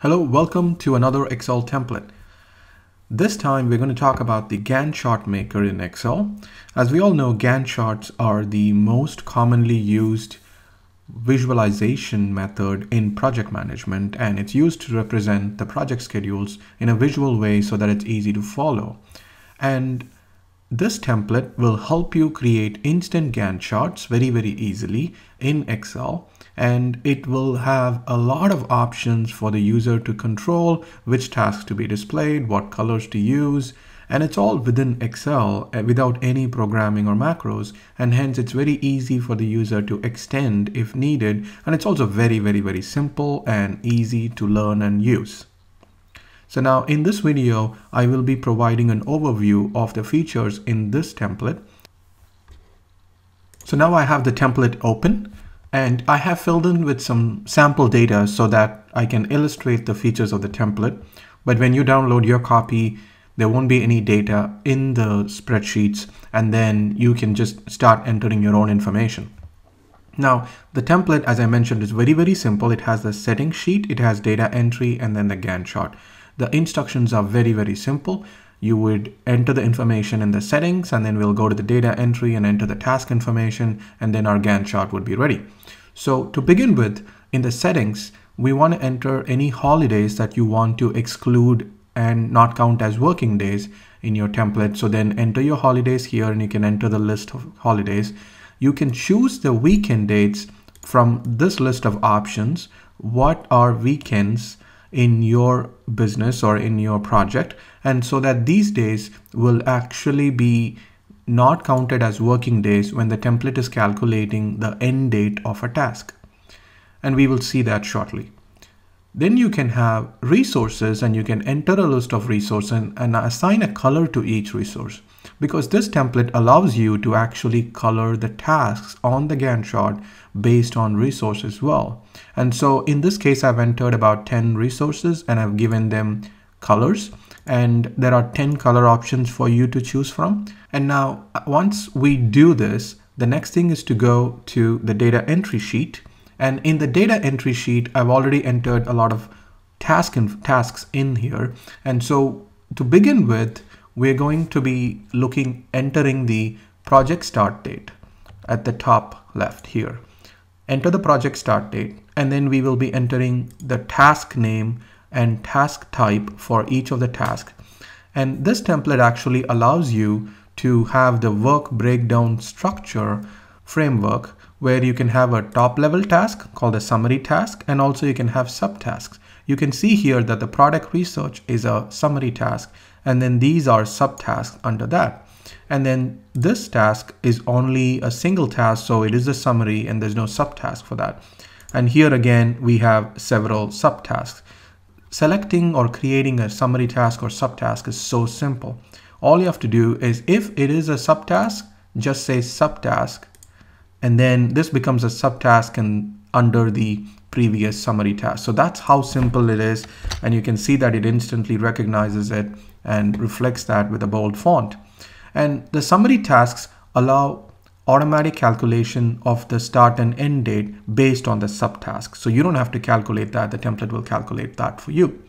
Hello, welcome to another Excel template. This time we're going to talk about the Gantt chart maker in Excel. As we all know, Gantt charts are the most commonly used visualization method in project management and it's used to represent the project schedules in a visual way so that it's easy to follow. And this template will help you create instant Gantt charts very, very easily in Excel and it will have a lot of options for the user to control which tasks to be displayed, what colors to use, and it's all within Excel uh, without any programming or macros and hence it's very easy for the user to extend if needed and it's also very very very simple and easy to learn and use. So now in this video I will be providing an overview of the features in this template. So now I have the template open and I have filled in with some sample data so that I can illustrate the features of the template. But when you download your copy, there won't be any data in the spreadsheets and then you can just start entering your own information. Now, the template, as I mentioned, is very, very simple. It has the setting sheet, it has data entry, and then the Gantt chart. The instructions are very, very simple you would enter the information in the settings and then we'll go to the data entry and enter the task information and then our Gantt chart would be ready. So to begin with, in the settings, we want to enter any holidays that you want to exclude and not count as working days in your template. So then enter your holidays here and you can enter the list of holidays. You can choose the weekend dates from this list of options. What are weekends in your business or in your project and so that these days will actually be not counted as working days when the template is calculating the end date of a task. And we will see that shortly. Then you can have resources and you can enter a list of resources and, and assign a color to each resource because this template allows you to actually color the tasks on the Gantt chart based on resource as well. And so in this case, I've entered about 10 resources and I've given them colors and there are 10 color options for you to choose from. And now once we do this, the next thing is to go to the data entry sheet. And in the data entry sheet, I've already entered a lot of task in, tasks in here. And so to begin with, we're going to be looking, entering the project start date at the top left here. Enter the project start date, and then we will be entering the task name and task type for each of the tasks. And this template actually allows you to have the work breakdown structure framework where you can have a top level task called a summary task and also you can have subtasks. You can see here that the product research is a summary task and then these are subtasks under that. And then this task is only a single task, so it is a summary and there's no subtask for that. And here again, we have several subtasks. Selecting or creating a summary task or subtask is so simple. All you have to do is if it is a subtask, just say subtask, and then this becomes a subtask and under the previous summary task. So that's how simple it is. And you can see that it instantly recognizes it and reflects that with a bold font. And the summary tasks allow automatic calculation of the start and end date based on the subtask. So you don't have to calculate that. The template will calculate that for you.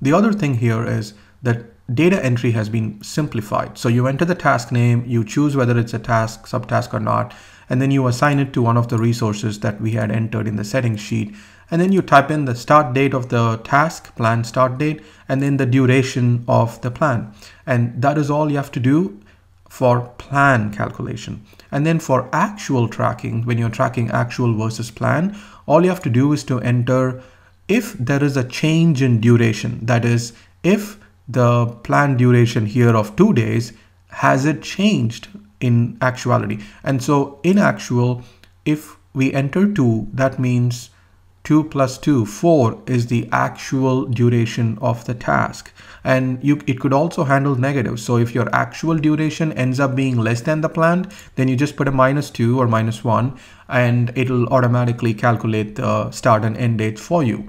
The other thing here is that data entry has been simplified. So you enter the task name, you choose whether it's a task, subtask or not, and then you assign it to one of the resources that we had entered in the settings sheet. And then you type in the start date of the task, plan start date, and then the duration of the plan. And that is all you have to do for plan calculation. And then for actual tracking, when you're tracking actual versus plan, all you have to do is to enter if there is a change in duration. That is, if the plan duration here of two days, has it changed in actuality? And so in actual, if we enter two, that means 2 plus 2, 4 is the actual duration of the task. And you, it could also handle negative. So if your actual duration ends up being less than the planned, then you just put a minus 2 or minus 1 and it'll automatically calculate the start and end date for you.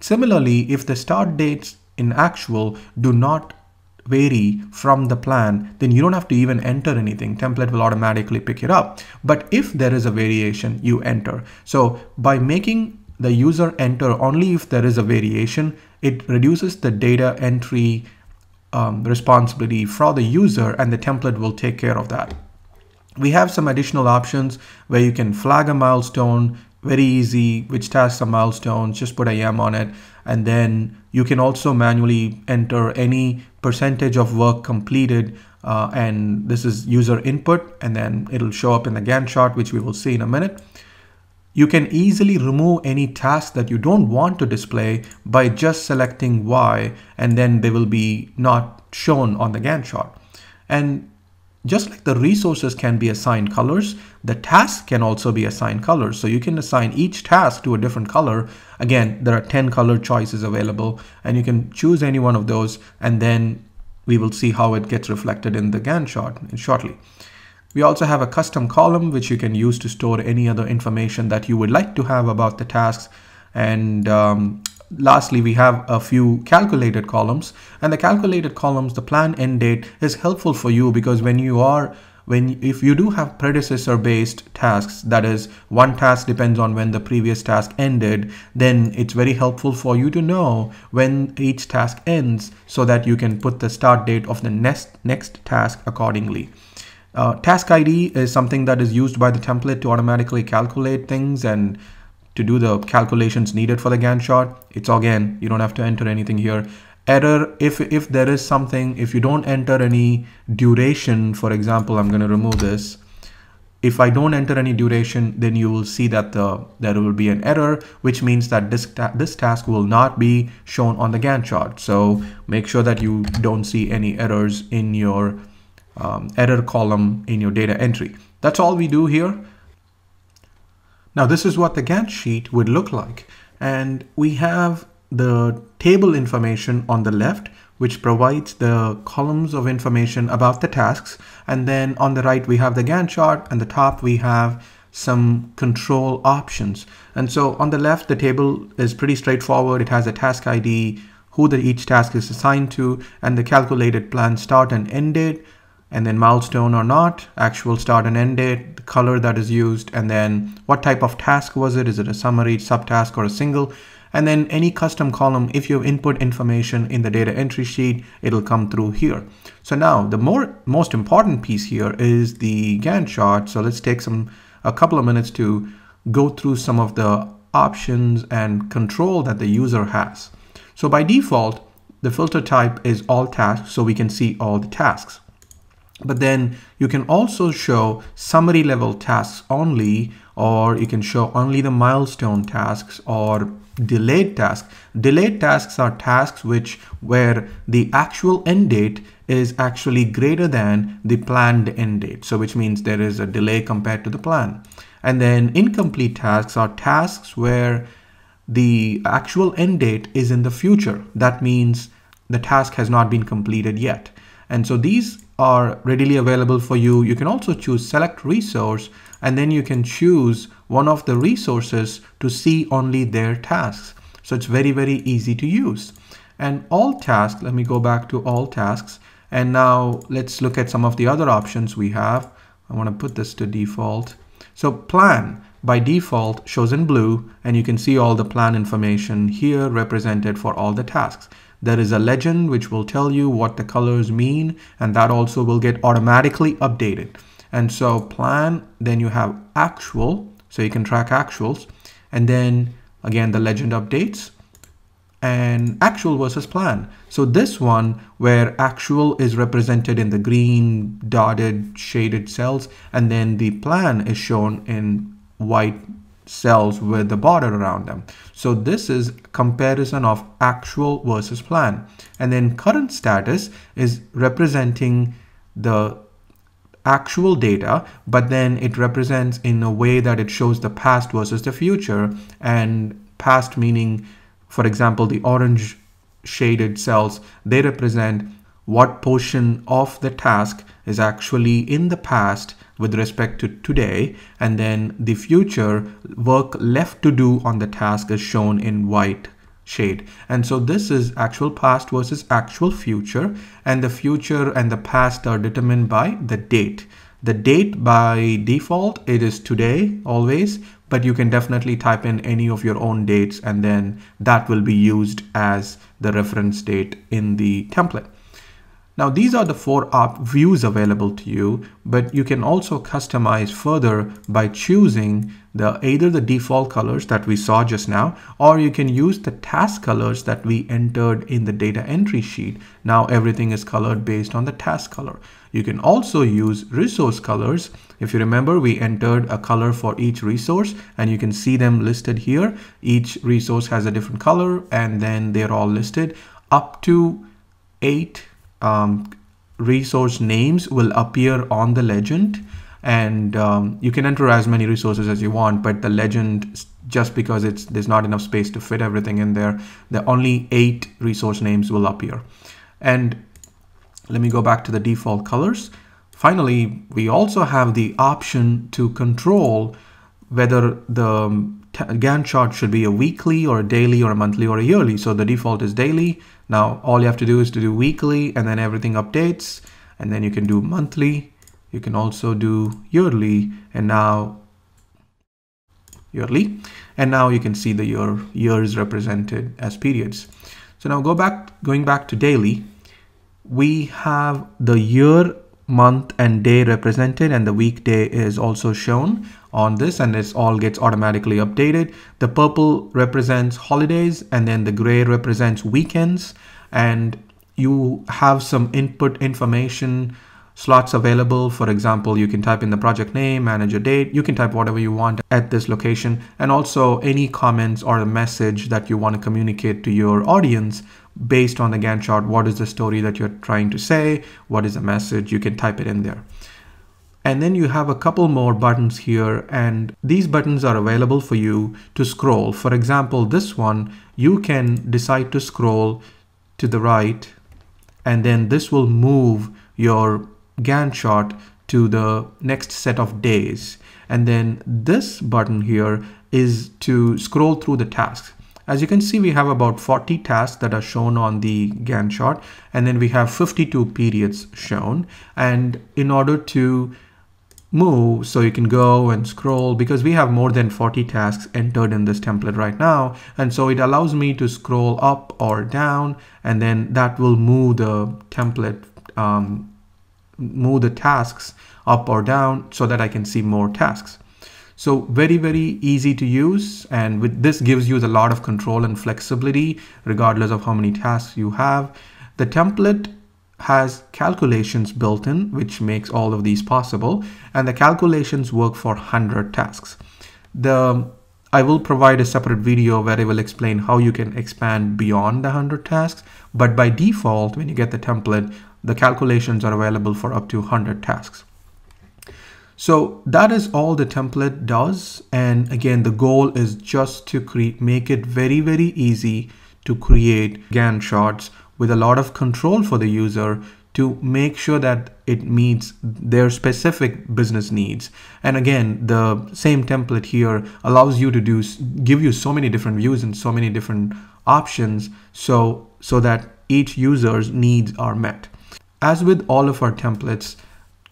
Similarly, if the start dates in actual do not vary from the plan, then you don't have to even enter anything. Template will automatically pick it up. But if there is a variation, you enter. So by making the user enter only if there is a variation. It reduces the data entry um, responsibility for the user and the template will take care of that. We have some additional options where you can flag a milestone, very easy, which tasks are milestones, just put a M on it. And then you can also manually enter any percentage of work completed uh, and this is user input and then it'll show up in the Gantt chart, which we will see in a minute. You can easily remove any task that you don't want to display by just selecting Y and then they will be not shown on the Gantt chart. And just like the resources can be assigned colors, the tasks can also be assigned colors. So you can assign each task to a different color. Again, there are 10 color choices available and you can choose any one of those and then we will see how it gets reflected in the Gantt chart shortly. We also have a custom column which you can use to store any other information that you would like to have about the tasks. And um, lastly, we have a few calculated columns. And the calculated columns, the plan end date is helpful for you because when you are when if you do have predecessor based tasks that is one task depends on when the previous task ended then it's very helpful for you to know when each task ends so that you can put the start date of the next next task accordingly. Uh, task ID is something that is used by the template to automatically calculate things and to do the calculations needed for the Gantt chart. It's again, you don't have to enter anything here. Error, if, if there is something, if you don't enter any duration, for example, I'm going to remove this. If I don't enter any duration, then you will see that the, there will be an error, which means that this, ta this task will not be shown on the Gantt chart. So make sure that you don't see any errors in your um, error column in your data entry. That's all we do here. Now this is what the Gantt sheet would look like. And we have the table information on the left, which provides the columns of information about the tasks. And then on the right, we have the Gantt chart and the top we have some control options. And so on the left, the table is pretty straightforward. It has a task ID, who the each task is assigned to, and the calculated plan start and end date and then milestone or not, actual start and end date, the color that is used, and then what type of task was it? Is it a summary, subtask, or a single? And then any custom column, if you input information in the data entry sheet, it'll come through here. So now the more most important piece here is the Gantt chart. So let's take some a couple of minutes to go through some of the options and control that the user has. So by default, the filter type is all tasks, so we can see all the tasks. But then you can also show summary level tasks only, or you can show only the milestone tasks or delayed tasks. Delayed tasks are tasks which where the actual end date is actually greater than the planned end date. So which means there is a delay compared to the plan. And then incomplete tasks are tasks where the actual end date is in the future. That means the task has not been completed yet. And so these are readily available for you. You can also choose select resource and then you can choose one of the resources to see only their tasks. So it's very, very easy to use. And all tasks, let me go back to all tasks. And now let's look at some of the other options we have. I want to put this to default. So plan by default shows in blue and you can see all the plan information here represented for all the tasks. There is a legend which will tell you what the colors mean and that also will get automatically updated. And so plan, then you have actual, so you can track actuals. And then again, the legend updates and actual versus plan. So this one where actual is represented in the green dotted shaded cells and then the plan is shown in white cells with the border around them. So this is comparison of actual versus plan. And then current status is representing the actual data, but then it represents in a way that it shows the past versus the future and past meaning, for example, the orange shaded cells, they represent what portion of the task is actually in the past with respect to today and then the future work left to do on the task is shown in white shade and so this is actual past versus actual future and the future and the past are determined by the date the date by default it is today always but you can definitely type in any of your own dates and then that will be used as the reference date in the template. Now these are the four op views available to you, but you can also customize further by choosing the either the default colors that we saw just now, or you can use the task colors that we entered in the data entry sheet. Now everything is colored based on the task color. You can also use resource colors. If you remember, we entered a color for each resource and you can see them listed here. Each resource has a different color and then they're all listed up to eight um, resource names will appear on the legend. And um, you can enter as many resources as you want but the legend just because it's there's not enough space to fit everything in there the only eight resource names will appear. And let me go back to the default colors. Finally we also have the option to control whether the Gantt chart should be a weekly or a daily or a monthly or a yearly. So the default is daily. Now all you have to do is to do weekly and then everything updates and then you can do monthly. You can also do yearly and now yearly and now you can see the year years represented as periods. So now go back going back to daily we have the year month and day represented and the weekday is also shown on this and this all gets automatically updated. The purple represents holidays and then the gray represents weekends and you have some input information slots available. For example, you can type in the project name, manager date, you can type whatever you want at this location and also any comments or a message that you want to communicate to your audience based on the Gantt chart. What is the story that you're trying to say? What is the message? You can type it in there. And then you have a couple more buttons here and these buttons are available for you to scroll. For example, this one, you can decide to scroll to the right and then this will move your Gantt chart to the next set of days. And then this button here is to scroll through the tasks. As you can see, we have about 40 tasks that are shown on the Gantt chart, and then we have 52 periods shown. And in order to move, so you can go and scroll because we have more than 40 tasks entered in this template right now. And so it allows me to scroll up or down, and then that will move the template, um, move the tasks up or down so that I can see more tasks. So very, very easy to use. And with this gives you a lot of control and flexibility, regardless of how many tasks you have. The template has calculations built in, which makes all of these possible. And the calculations work for 100 tasks. The I will provide a separate video where I will explain how you can expand beyond the 100 tasks. But by default, when you get the template, the calculations are available for up to 100 tasks. So that is all the template does. And again, the goal is just to create, make it very, very easy to create Gantt charts with a lot of control for the user to make sure that it meets their specific business needs. And again, the same template here allows you to do give you so many different views and so many different options so so that each user's needs are met. As with all of our templates,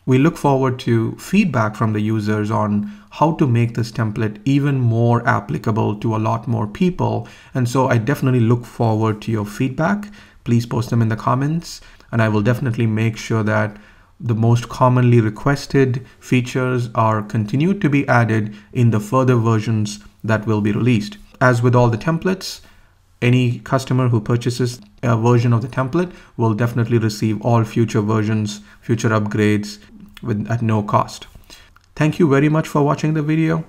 we look forward to feedback from the users on how to make this template even more applicable to a lot more people. And so I definitely look forward to your feedback. Please post them in the comments and I will definitely make sure that the most commonly requested features are continued to be added in the further versions that will be released. As with all the templates, any customer who purchases a version of the template will definitely receive all future versions, future upgrades with, at no cost. Thank you very much for watching the video.